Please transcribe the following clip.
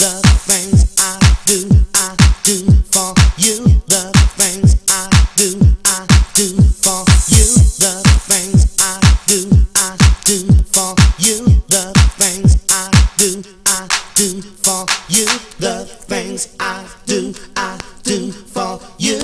the things I do, I do for you. The things I do, I do for you. The things I do, I do for you. The things I do, I do for you. The things I do, I do for you.